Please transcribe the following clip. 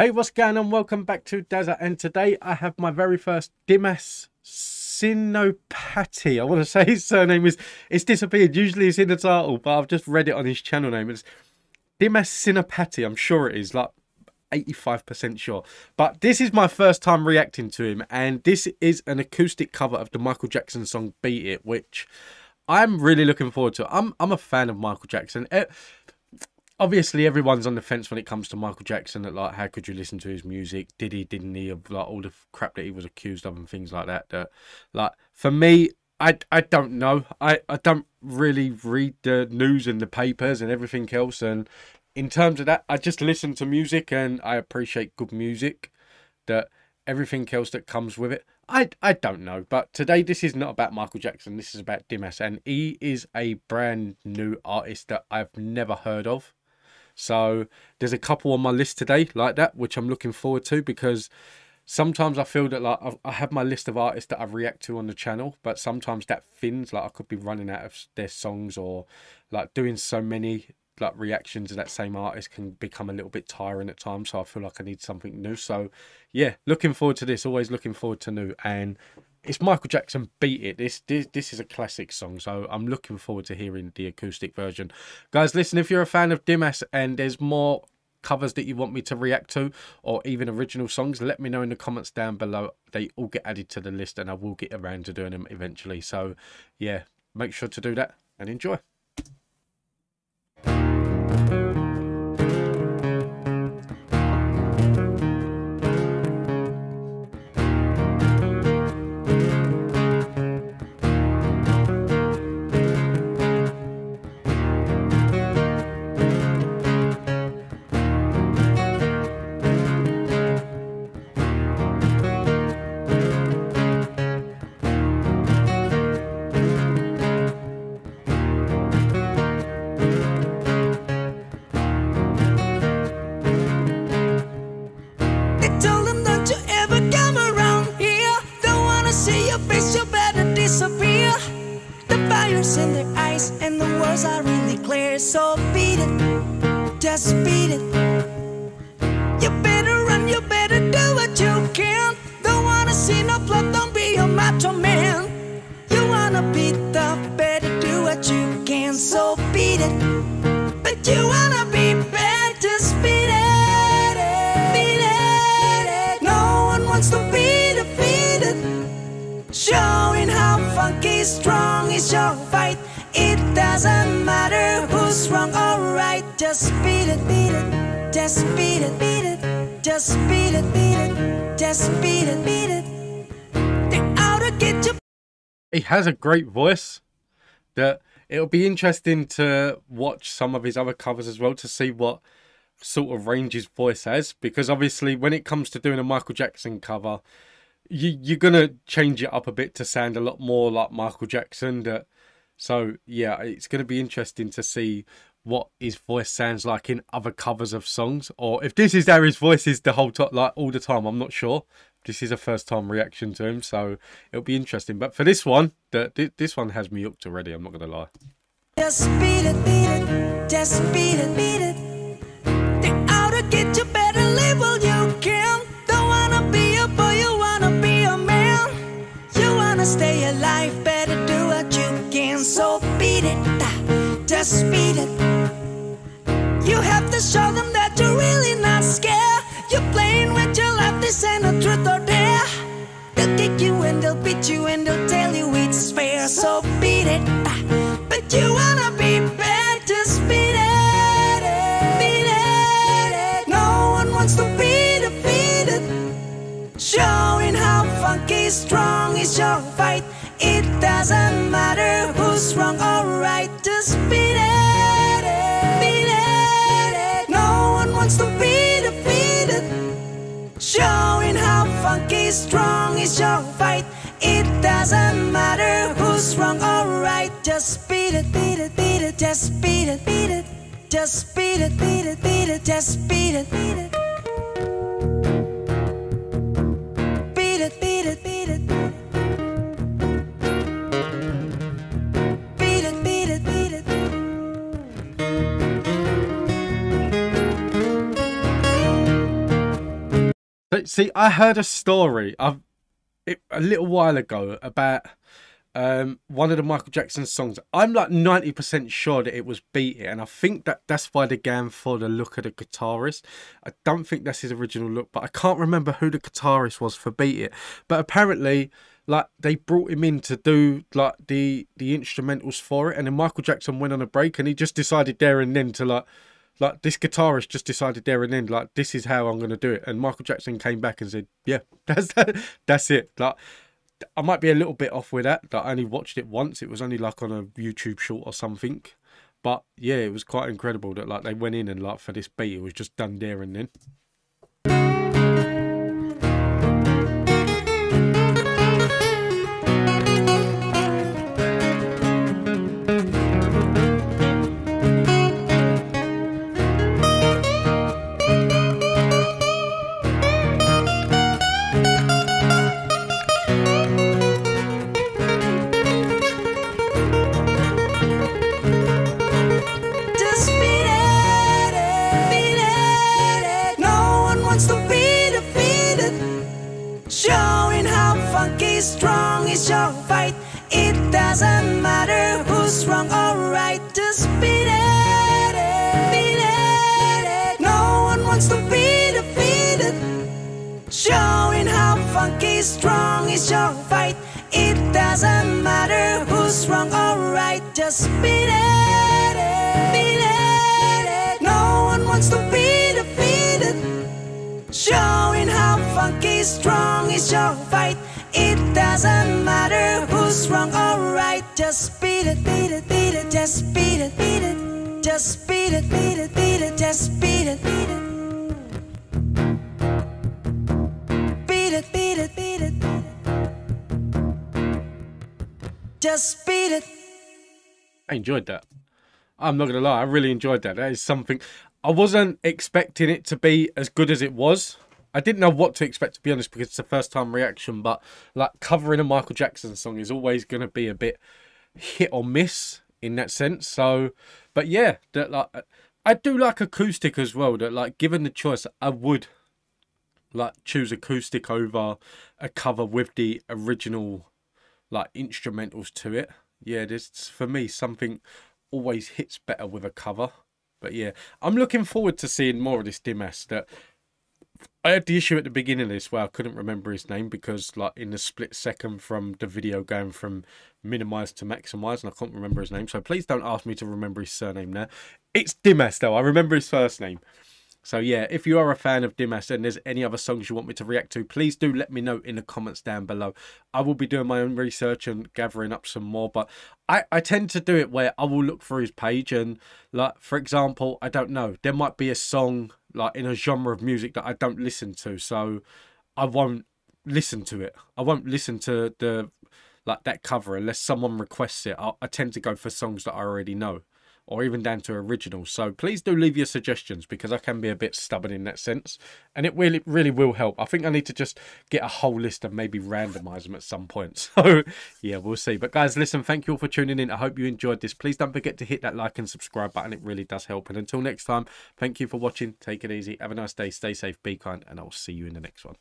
Hey, what's going on? Welcome back to Dazza, and today I have my very first Dimas Senopati. I want to say his surname is it's disappeared. Usually it's in the title, but I've just read it on his channel name. It's Dimas Senopati. I'm sure it is like 85% sure. But this is my first time reacting to him, and this is an acoustic cover of the Michael Jackson song "Beat It," which I'm really looking forward to. I'm I'm a fan of Michael Jackson. It, eh, obviously everyone's on the fence when it comes to Michael Jackson that like how could you listen to his music? Did he didn't he of like all the crap that he was accused of and things like that that like for me I, I don't know. I, I don't really read the news and the papers and everything else and in terms of that I just listen to music and I appreciate good music that everything else that comes with it. I, I don't know but today this is not about Michael Jackson. This is about Dimas and he is a brand new artist that I've never heard of so there's a couple on my list today like that, which I'm looking forward to because sometimes I feel that like I have my list of artists that I react to on the channel, but sometimes that thins like I could be running out of their songs or like doing so many like reactions to that same artist can become a little bit tiring at times. So I feel like I need something new. So yeah, looking forward to this. Always looking forward to new and it's Michael Jackson beat it. This, this this is a classic song, so I'm looking forward to hearing the acoustic version. Guys, listen, if you're a fan of Dimas and there's more covers that you want me to react to or even original songs, let me know in the comments down below. They all get added to the list and I will get around to doing them eventually. So yeah, make sure to do that and enjoy. The are really clear. So beat it, just beat it. You better run, you better do what you can. Don't wanna see no blood, don't be a macho man. You wanna beat the better do what you can. So beat it, but you wanna be bad, just beat it. Beat it. No one wants to be defeated. Showing how funky strong is your fight. Doesn't matter who's wrong or right. Just beat it, beat it. Just beat it, beat it. Just beat it, beat it. Just beat it, beat it. They're out to get you. He has a great voice. That it'll be interesting to watch some of his other covers as well to see what sort of range his voice has. Because obviously, when it comes to doing a Michael Jackson cover, you you're gonna change it up a bit to sound a lot more like Michael Jackson. That so yeah, it's gonna be interesting to see what his voice sounds like in other covers of songs, or if this is how his voice is the whole time, like all the time. I'm not sure. This is a first time reaction to him, so it'll be interesting. But for this one, the, this one has me hooked already. I'm not gonna lie. Just beat it, beat it, just beat it, beat it. They're out to get you better So beat it, just beat it. You have to show them that you're really not scared. You're playing with your life, this ain't a truth or dare. They'll kick you and they'll beat you and they'll tell you it's fair. So beat it, but you wanna who's wrong or right, just beat it. Beat it. No one wants to be defeated. Showing how funky strong is your fight. It doesn't matter who's wrong or right, just beat it, beat it, beat it, just beat it, beat it, just beat it, beat it, beat it, just beat it, beat it. So, see, I heard a story it a little while ago about um, one of the Michael Jackson songs. I'm like 90% sure that it was Beat It, and I think that that's why they gave for the look of the guitarist. I don't think that's his original look, but I can't remember who the guitarist was for Beat It. But apparently, like they brought him in to do like the the instrumentals for it, and then Michael Jackson went on a break, and he just decided there and then to like like this guitarist just decided there and then like this is how I'm going to do it. And Michael Jackson came back and said yeah that's that, that's it. Like I might be a little bit off with that that I only watched it once. It was only like on a YouTube short or something. But yeah it was quite incredible that like they went in and like for this beat it was just done there and then No one wants to be defeated. Showing how funky strong is your fight. It doesn't matter who's wrong or right. Just beat it, beat it. No one wants to be defeated. Showing how funky strong is your doesn't matter who's wrong or right. Just beat it, beat it, beat it. Just beat it, beat it. Just beat it, beat it, beat it. Just beat it, beat it. Beat it, beat it, beat it. Just beat it. I enjoyed that. I'm not gonna lie, I really enjoyed that. That is something I wasn't expecting it to be as good as it was. I didn't know what to expect to be honest because it's a first time reaction, but like covering a Michael Jackson song is always gonna be a bit hit or miss in that sense. So, but yeah, that like I do like acoustic as well. That like given the choice, I would like choose acoustic over a cover with the original like instrumentals to it. Yeah, there's for me something always hits better with a cover. But yeah, I'm looking forward to seeing more of this Dimas. That I had the issue at the beginning of this where I couldn't remember his name because like in the split second from the video going from minimize to maximize and I can't remember his name. So please don't ask me to remember his surname now. It's Dimas though. I remember his first name. So yeah, if you are a fan of Dimas and there's any other songs you want me to react to, please do let me know in the comments down below. I will be doing my own research and gathering up some more, but I, I tend to do it where I will look through his page and like for example, I don't know, there might be a song like in a genre of music that I don't listen to, so I won't listen to it. I won't listen to the like that cover unless someone requests it. I, I tend to go for songs that I already know or even down to originals. So please do leave your suggestions because I can be a bit stubborn in that sense, and it really really will help. I think I need to just get a whole list and maybe randomize them at some point. So yeah, we'll see. But guys, listen, thank you all for tuning in. I hope you enjoyed this. Please don't forget to hit that like and subscribe button. It really does help. And until next time, thank you for watching. Take it easy. Have a nice day. Stay safe. Be kind, and I will see you in the next one.